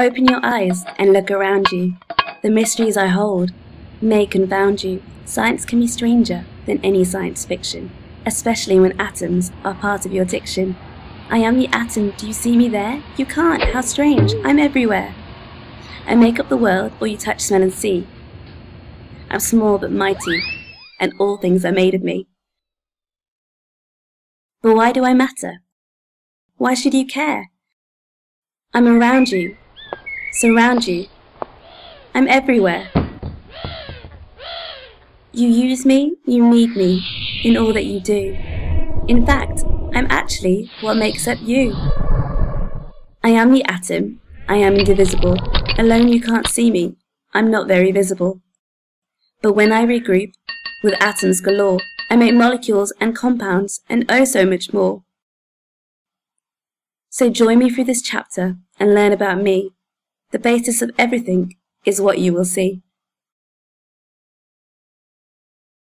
Open your eyes and look around you. The mysteries I hold may confound you. Science can be stranger than any science fiction, especially when atoms are part of your diction. I am the atom, do you see me there? You can't, how strange, I'm everywhere. I make up the world, all you touch, smell, and see. I'm small but mighty, and all things are made of me. But why do I matter? Why should you care? I'm around you, surround you. I'm everywhere. You use me, you need me, in all that you do. In fact, I'm actually what makes up you. I am the atom, I am indivisible. Alone you can't see me, I'm not very visible. But when I regroup, with atoms galore, I make molecules and compounds and oh so much more. So join me through this chapter and learn about me. The basis of everything is what you will see.